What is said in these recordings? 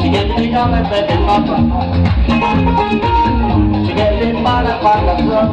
Quien se llama el pez del mapa Si quien se para para la flor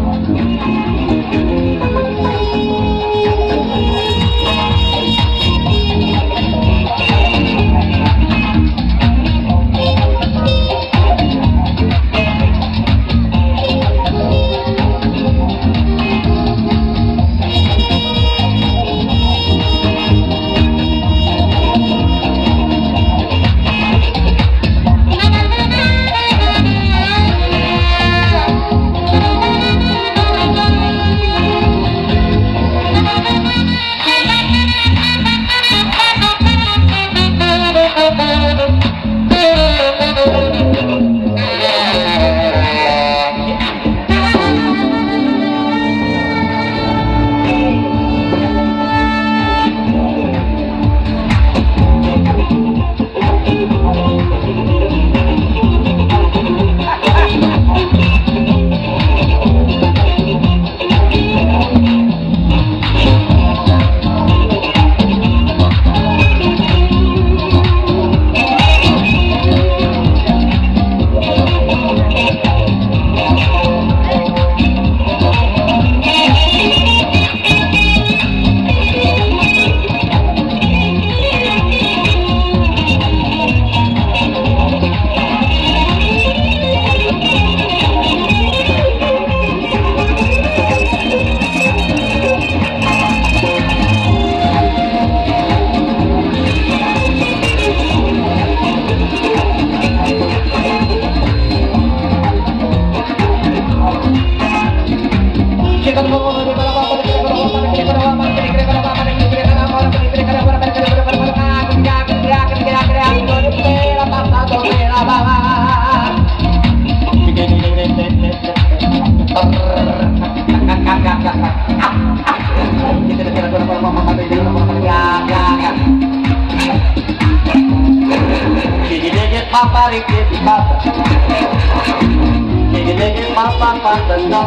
Jiggy jiggy pa pa pa pa pa.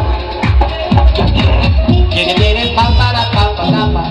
Jiggy pa pa da pa pa da pa.